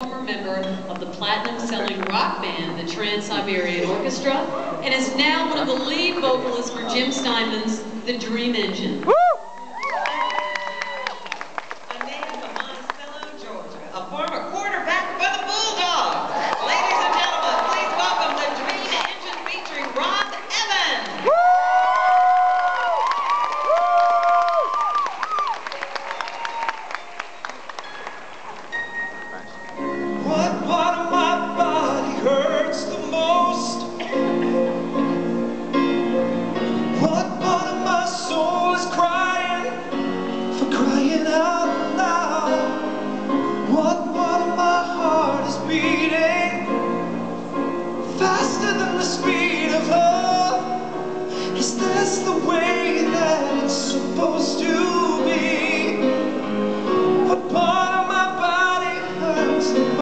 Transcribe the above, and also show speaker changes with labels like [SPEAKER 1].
[SPEAKER 1] former member of the platinum-selling rock band, the Trans-Siberian Orchestra, and is now one of the lead vocalists for Jim Steinman's The Dream Engine.